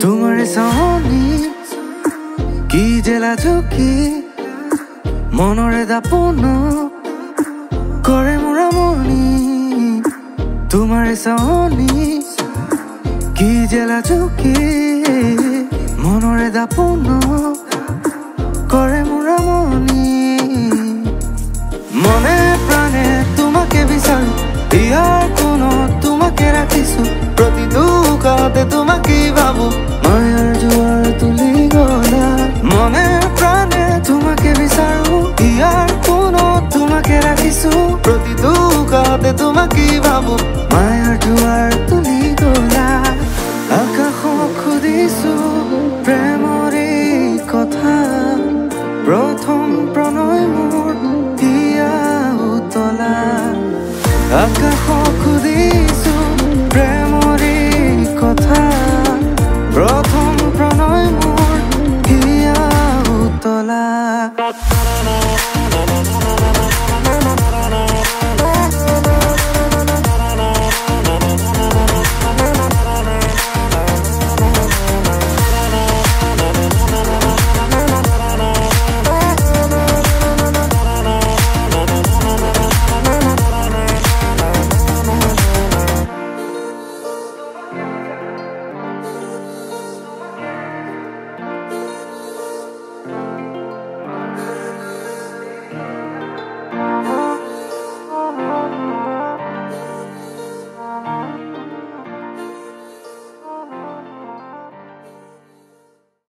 তোমার চাহনি কি জেলা ঝুঁকি? মনৰে দাপোন তোমাৰ চাহনি কি জেলা ঝুঁকি মনৰে দাপোন কৰে মোৰ আমনি মনে প্ৰাণে তোমাকে বিচাৰো ইয়াৰ কোনত তোমাকে ৰাখিছো প্ৰতিটো কাতে তোমাকে ভাবো। মায়াৰ জোৱাৰ তুলি গলা, মনে প্ৰাণে তোমাকে বিচাৰো ইয়াৰ কোনত তোমাকে ৰাখিছো প্ৰতিটো কাতে তোমাকে ভাবো। মায়াৰ トラ」